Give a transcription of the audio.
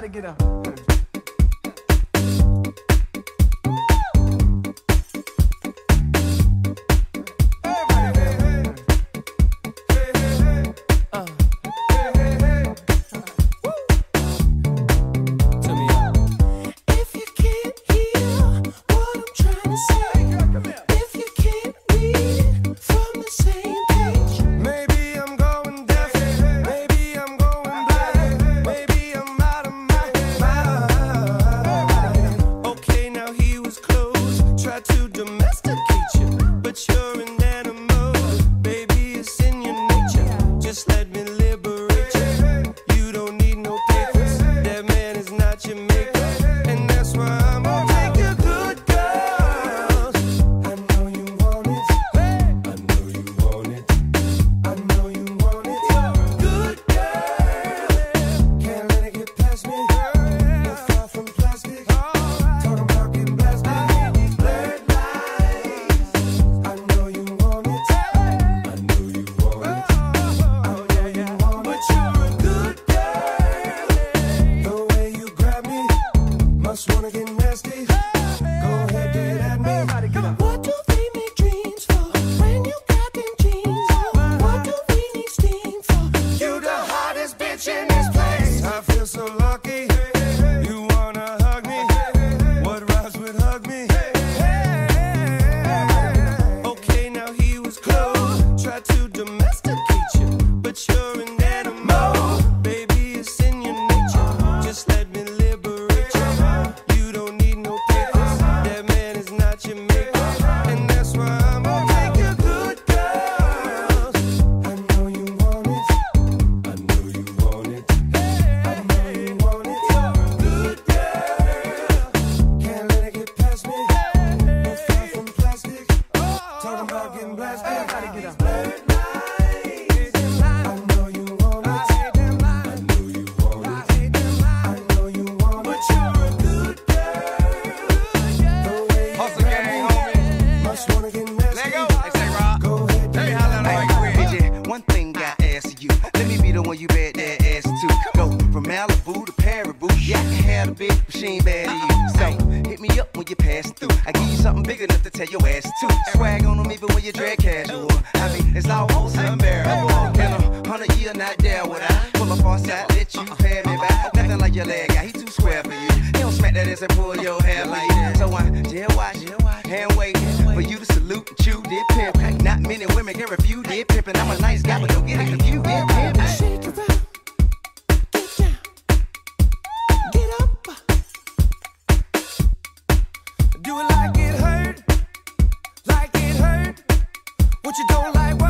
gotta get up. what you mean. wanna get nasty, go ahead, get at me. Everybody, come on. You. me. From Malibu to Pariboo, yeah, I can have a big machine bad you. So hit me up when you pass through. I give you something big enough to tell your ass to. Swag on them even when you drag casual. I mean, it's almost unbearable. In a hundred year, not there when I pull up on side, let you pay me back. Nothing like your leg guy, he too square for you. He don't smack that ass and pull your hair like that. So I jail watch, hand wait for you to salute and chew, dip pimp. Not many women can refuse dip pimping. I'm a nice guy, but don't get What you don't like?